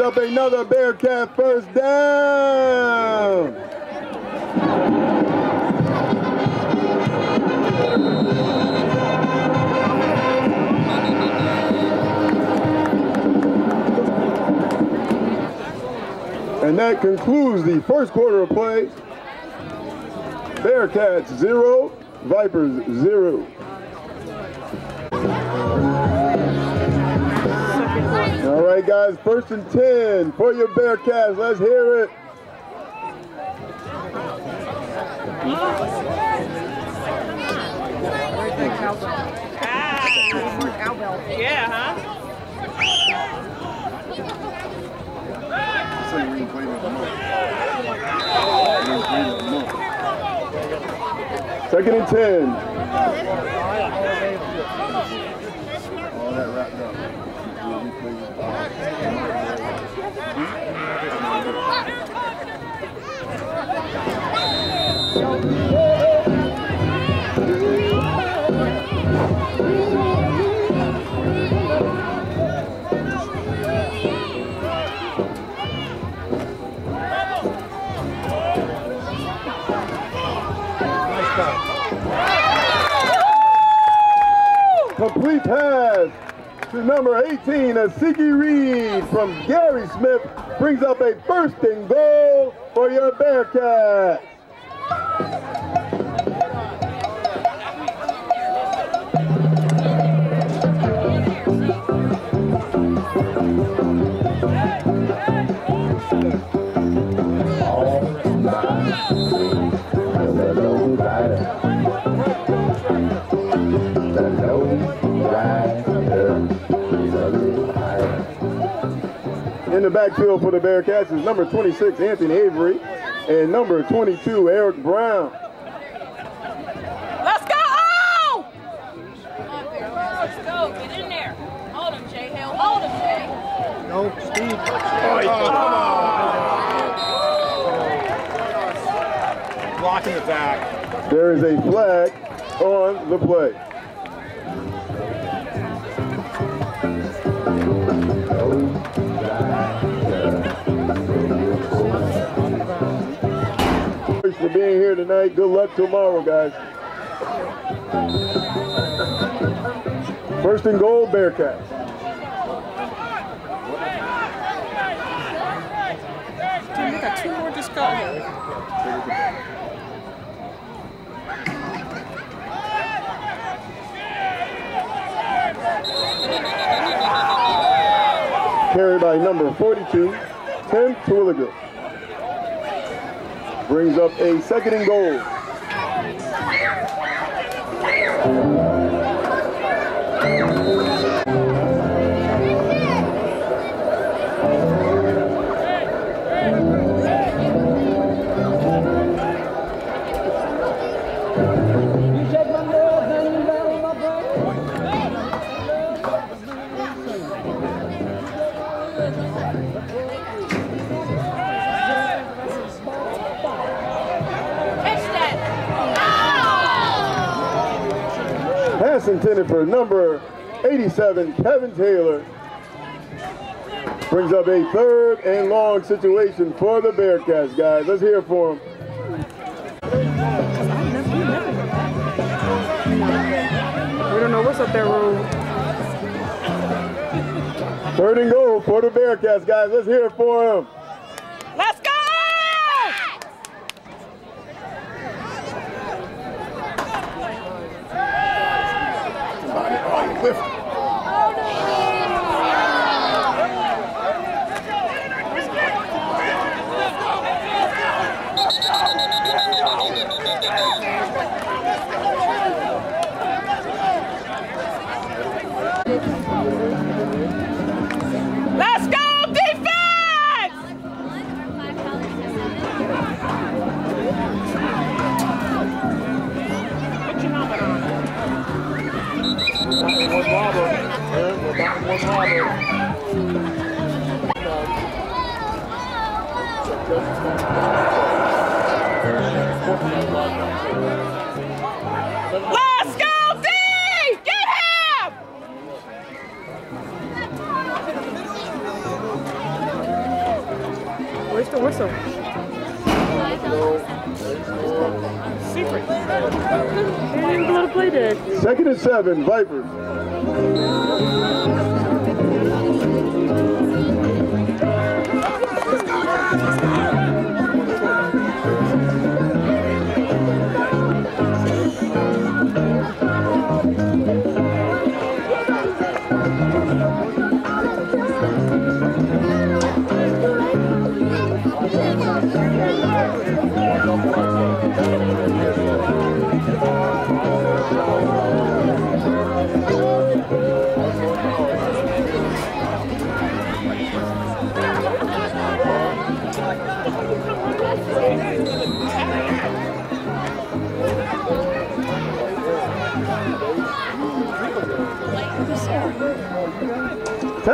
up another Bearcat first down. And that concludes the first quarter of play. Bearcats zero, Vipers zero. All right, guys, first and 10 for your Bearcats. Let's hear it. Yeah, huh? Second and 10. 18, a Siggy Reed from Gary Smith brings up a first and goal for your Bearcats. In the backfield for the Bearcats is number 26, Anthony Avery, and number 22, Eric Brown. Let's go! Let's go. Get in there. Hold him, Jay Hill. Hold him, Jay. No, Steve. Blocking the back. There is a flag on the play. Thanks for being here tonight. Good luck tomorrow, guys. First and goal, Bearcats. Damn, we got two more to go. Carried by number 42, Tim Twilliger. Brings up a second and goal. For number 87, Kevin Taylor. Brings up a third and long situation for the Bearcats, guys. Let's hear it for him. We don't know what's up there, Rue. Third and goal for the Bearcats, guys. Let's hear it for him. Let's go, D! Get him! Where's the whistle? Secret. They didn't blow the play dead. Second and seven, Vipers.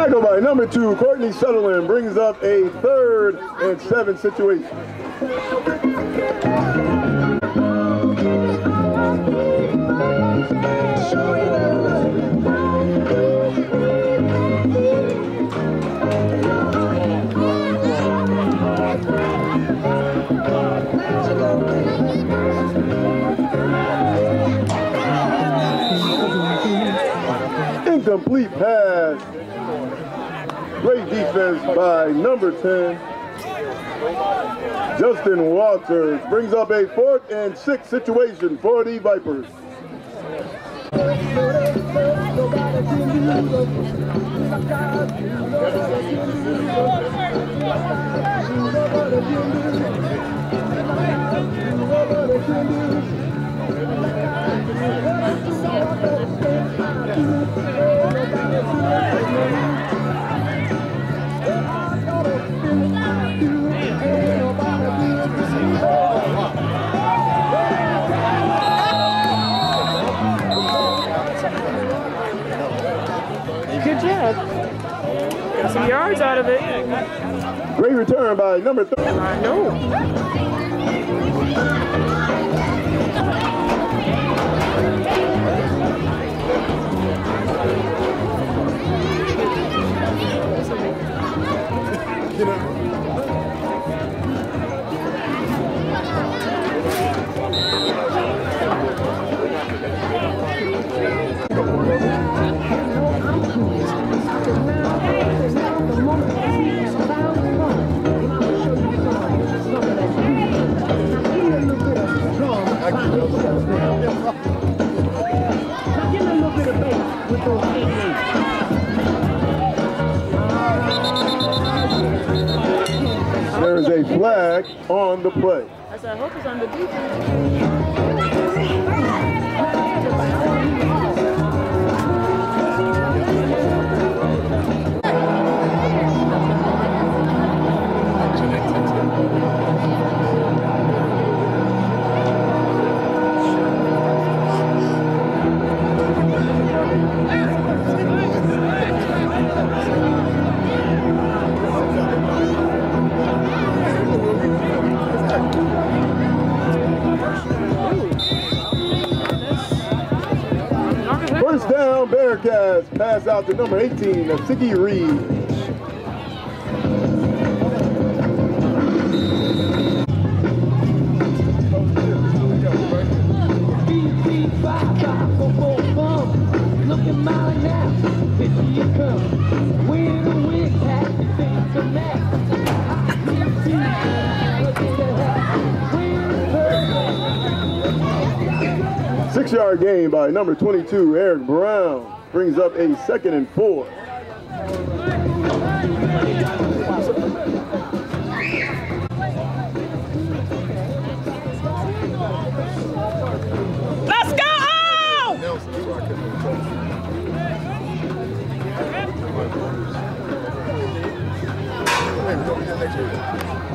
Tackled by number two, Courtney Sutherland brings up a third and seven situation. Incomplete pass. Defense by number 10. Justin Walters brings up a fourth and six situation for the Vipers. some yards out of it. Great return by number three. I know. There on the play. I said, I hope it's on the defense. Bearcats pass out to number 18, Siggy Reed. Six yard gain by number 22, Eric Brown. Brings up a second and four. Let's go!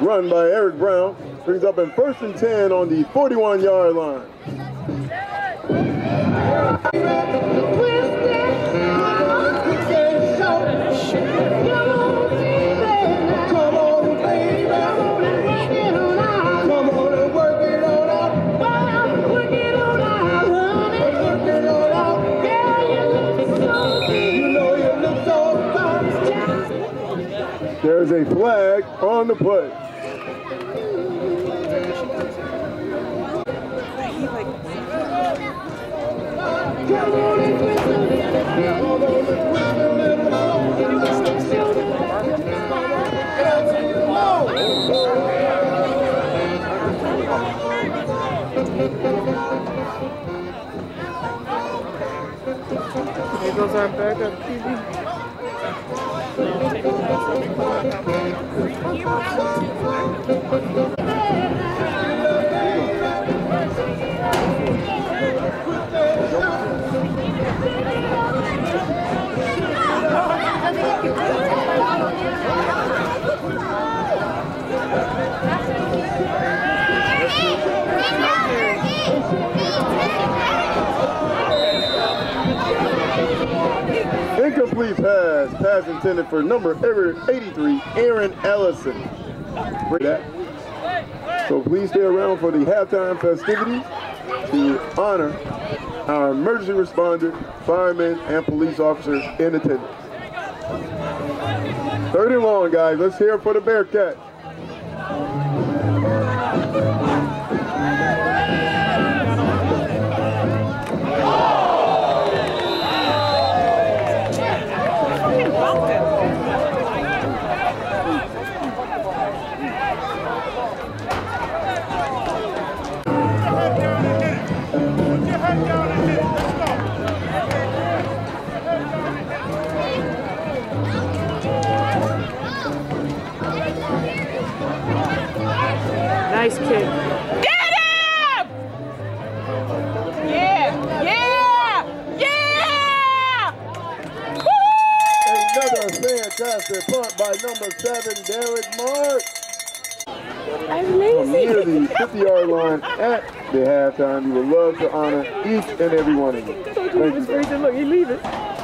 run by Eric Brown. Brings up in first and 10 on the 41 yard line. There's a flag on the play. Goes our backup QB. Incomplete pass. Pass intended for number 83, Aaron Ellison. So please stay around for the halftime festivities to honor our emergency responders, firemen, and police officers in attendance. Third and long, guys. Let's hear it for the Bearcats. Fantastic punt by number seven, Derek Mark. I'm From near the 50 yard line at the halftime. We would love to honor each and every one of you. You Thank you. Look, he leaving. Get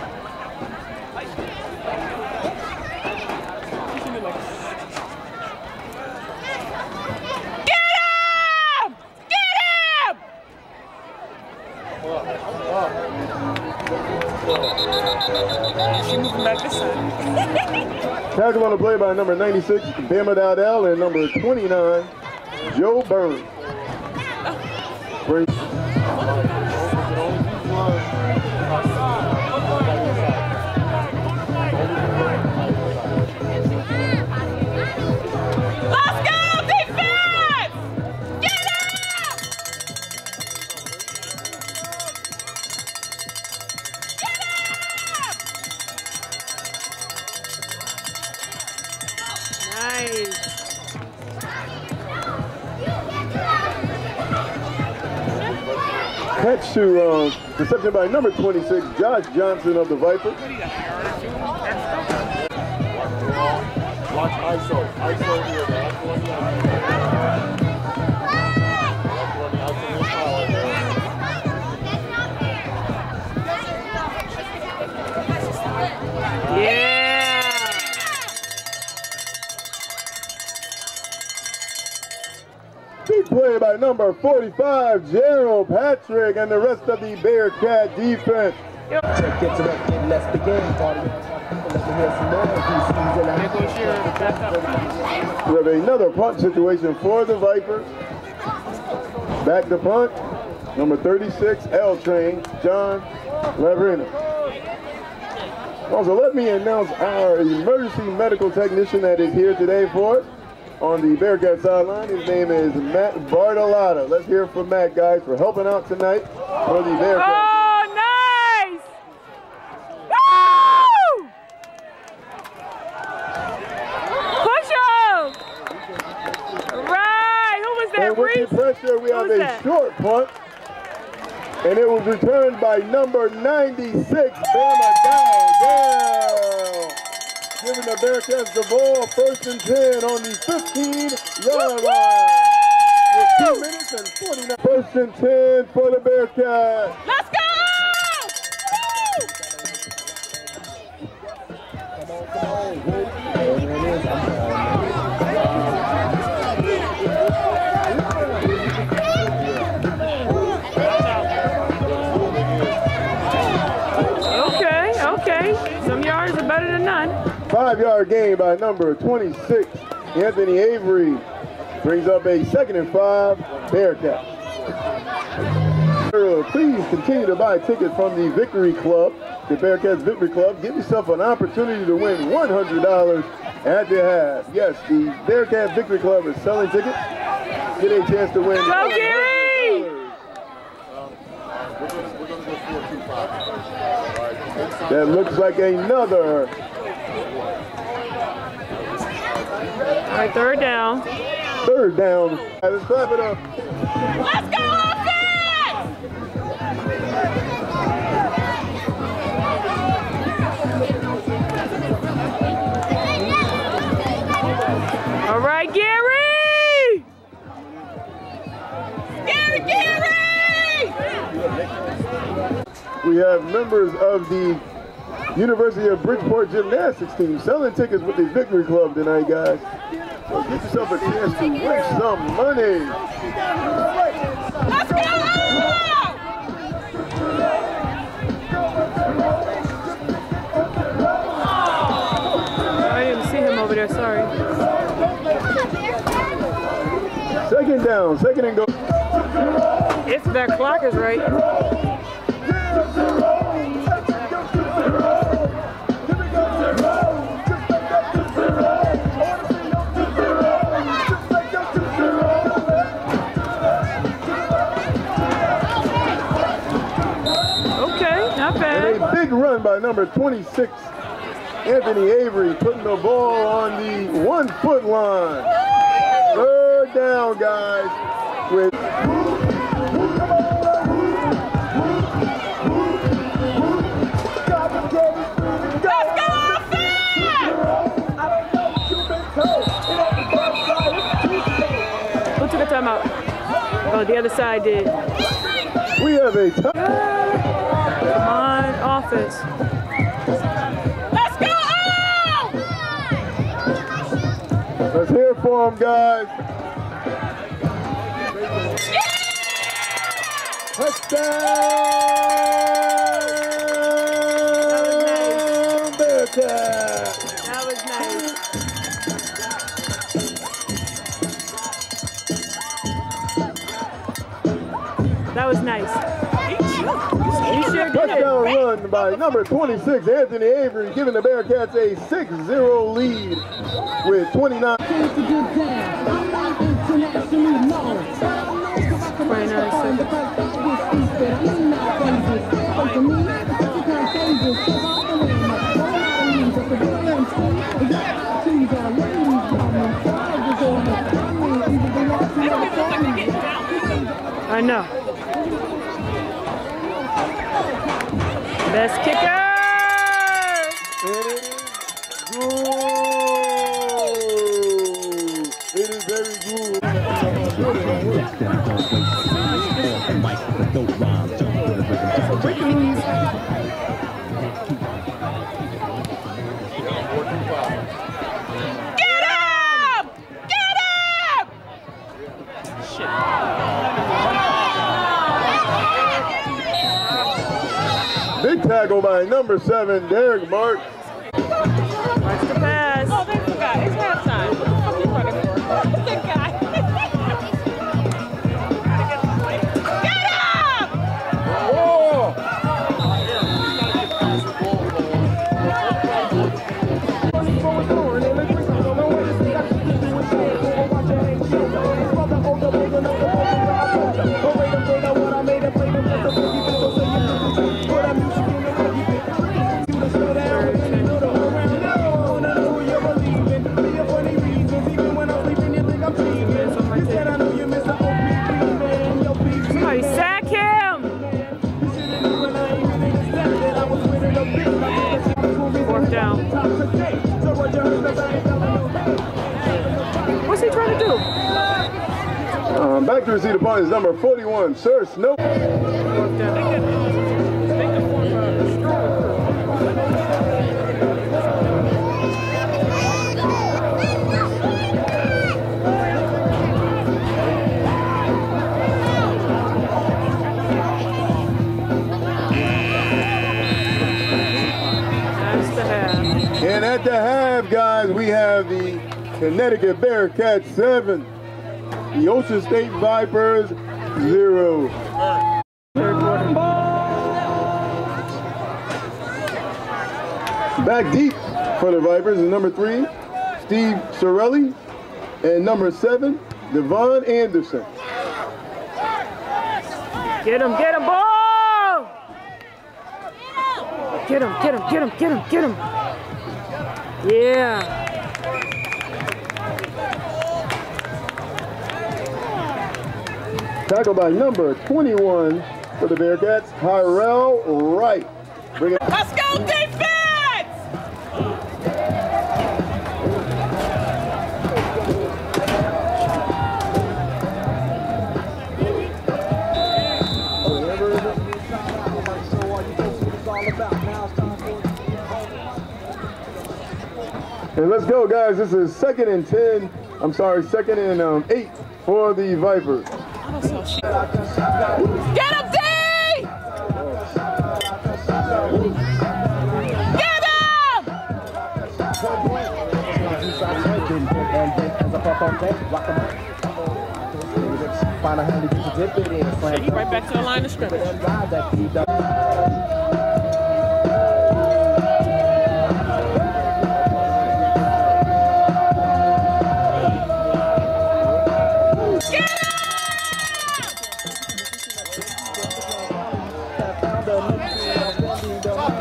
Tackle on the play by number 96, Bama Dowdell, and number 29, Joe Burns. Catch to uh, reception by number 26, Josh Johnson of the Vipers. Watch ISO. ISO here. By number 45, Gerald Patrick, and the rest of the Bearcat defense. Get to that let's begin. We have another punt situation for the Vipers. Back to punt, number 36, L Train, John Laverina. Also, let me announce our emergency medical technician that is here today for us on the Bearcat sideline. His name is Matt Bartolotta. Let's hear from Matt, guys, for helping out tonight for the Bearcats. Oh, nice! Woo! Push him! Right, who was that, And with Reese? the pressure, we have a that? short punt. And it was returned by number 96, Bama Dowdell. Giving the Bearcats the ball first and 10 on the 15-yard line. With 2 minutes and 49. First and 10 for the Bearcats. Let's go! Five-yard gain by number 26, Anthony Avery brings up a second and five Bearcats. Please continue to buy tickets from the Victory Club, the Bearcats Victory Club. Give yourself an opportunity to win $100 at the half. Yes, the Bearcats Victory Club is selling tickets. Get a chance to win. Go, Gary! We're gonna, we're gonna go four, two, five. All right, inside. That looks like another All right, third down. third down. Let's clap it up. Let's go offense! All right, Gary! Gary, Gary! We have members of the University of Bridgeport gymnastics team selling tickets with the Victory Club tonight, guys. So get yourself a chance to win some money. Let's go! I didn't see him over there, sorry. Second down, second and go. If that clock is right. By number 26, Anthony Avery, putting the ball on the one foot line. Third down, guys, with Let's go offense! Who took a timeout? Oh, the other side did. we have a tie. Come offense. Let's go! Let's hear it for him, guys. Touchdown, by number 26, Anthony Avery, giving the Bearcats a 6-0 lead with 29. 29. I know. Best kicker! It is very good. Get number seven, Derek Mark. Is number 41, Sir Snow. And at the half, guys, we have the Connecticut Bearcats 7. Ocean State Vipers 0. Back deep for the Vipers is number three, Steve Sorelli, and number seven, Devon Anderson. Get him, get him, ball! Get him, get him, get him, get him, get him. Yeah. Tackled by number 21 for the Bearcats, Tyrell Wright. Bring it. Let's go defense! And let's go, guys. This is second and 10. I'm sorry, second and um, eight for the Vipers. Get him, D! Get him! Find a hand to get the dip it in. Slam right back to the line of scrimmage.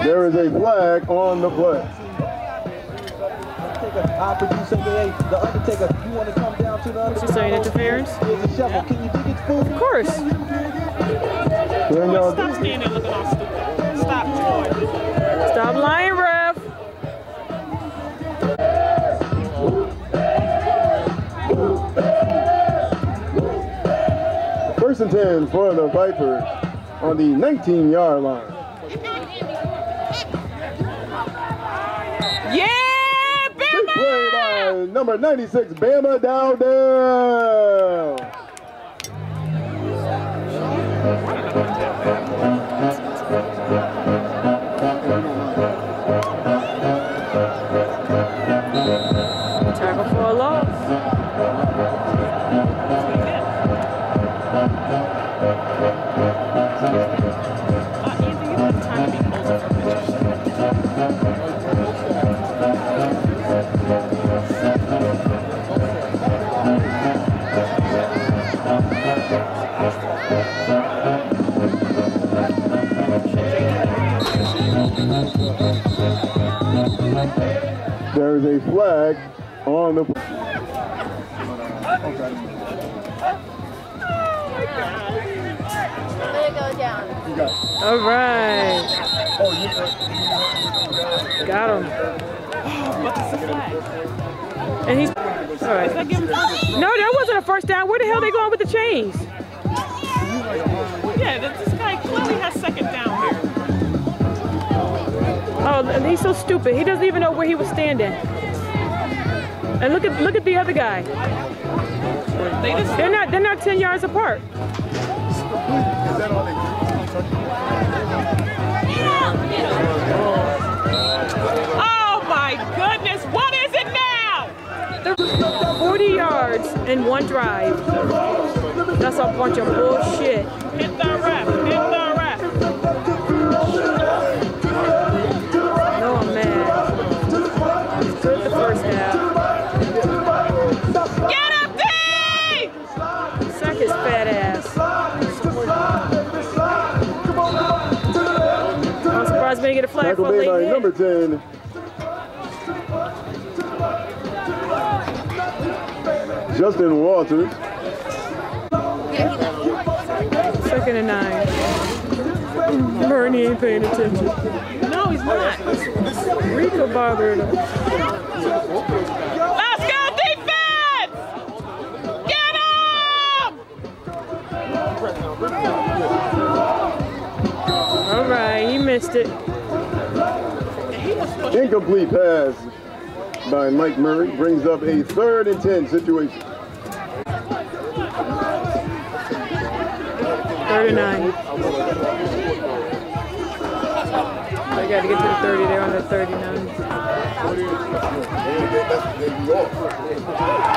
There is a flag on the play. I'll produce AKA the Undertaker. You want to come down to the What's he Undertaker? saying, interference? Here's a shovel. Can you dig it, fool? Of course. Then y'all- Stop standing looking all stupid. Stop, George. Stop lying, ref. First and 10 for the Vipers on the 19 yard line. Number 96, Bama Dowdell. Tackle for a loss. Go down. All right. Got him. But it's a flag. And he's all right. That give him first. No, that wasn't a first down. Where the hell they going with the chains? Yeah, this guy clearly has second down here. Oh, and he's so stupid. He doesn't even know where he was standing. And look at look at the other guy. They're not they're not ten yards apart. Oh my goodness, what is it now? 40 yards in one drive. That's a bunch of bullshit. Hit the ref, hit the ref. By number 10. Justin Walters. Second and nine. Bernie ain't paying attention. No, he's not. Rico bothered him. Let's go, defense! Get him! All right, he missed it. Incomplete pass by Mike Murray brings up a third and 10 situation. 39. I got to get to the 30. They're on the 30 now.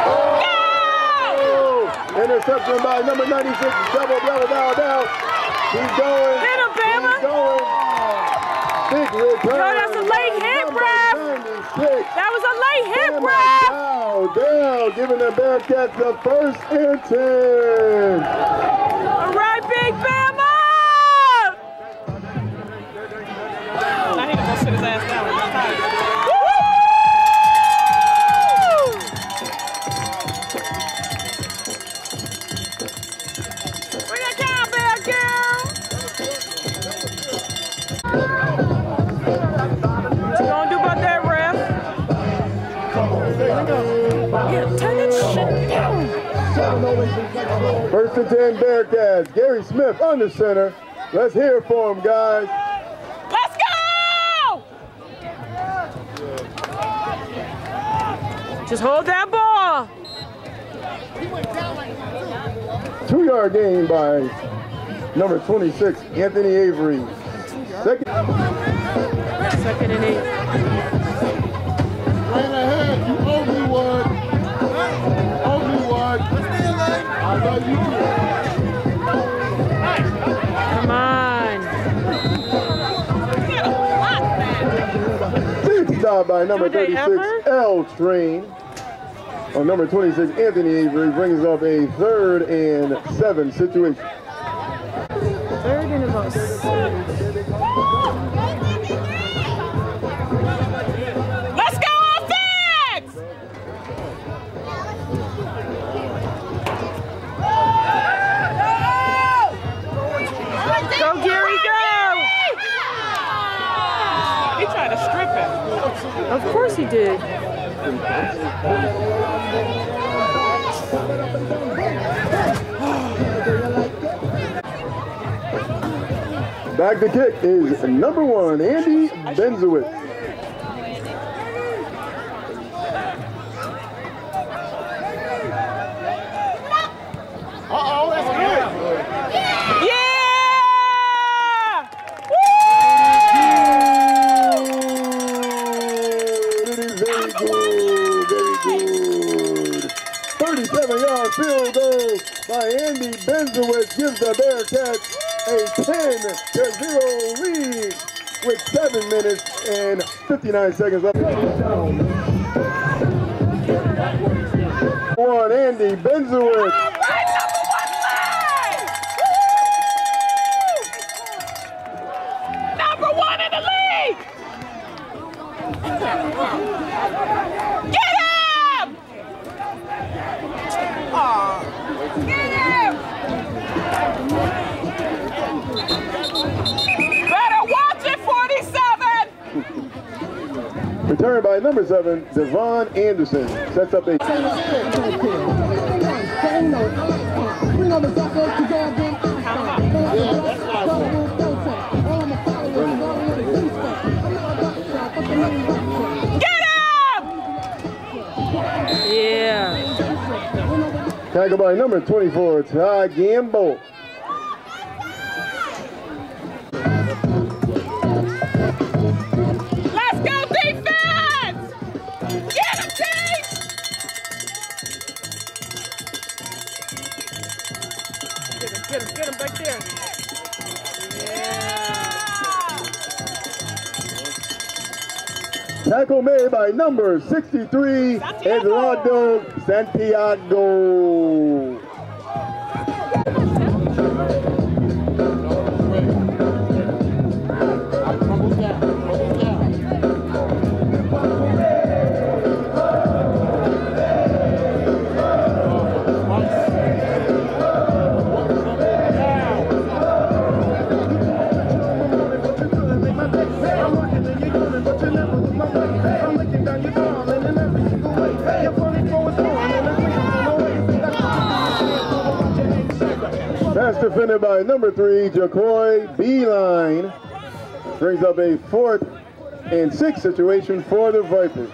Oh, interception by number 96, double, double, double, double. He's going. Hit him, Bama. He's going. Big return. Yo, that's a late hit, Number bruh. That was a late hit, Bama bruh. Dow, down, giving the Bearcats the first and 10. All right, Big Bama. I need to go sit his ass down. Smith center. Let's hear it for him, guys. Let's go! Just hold that ball. Two yard gain by number 26, Anthony Avery. Second. Second and eight. Right ahead, you owe me one. Owe me one. I love you Come By number 36, ever? L Train. On number 26, Anthony Avery brings up a third and seven situation. Third and about six. Did. Back to kick is number one, Andy Benzowitz. Uh-oh, that's good. Yeah! It is very good, very good. 37 yard field goal by Andy gives the Bearcats a 10 to 0 lead with 7 minutes and 59 seconds left. One, Andy Benzowitz. 7, Devon Anderson. Sets up a Get him! Yeah. tackle by number 24, Ty Gamble. Tackle made by number 63, Eduardo Santiago. By number three, Jacoy Beeline. Brings up a fourth and sixth situation for the Vipers.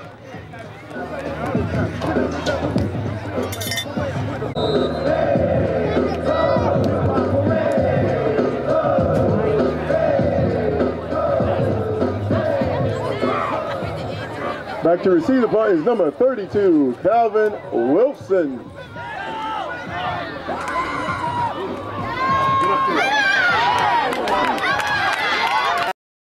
Back to receive the punt is number 32, Calvin Wilson.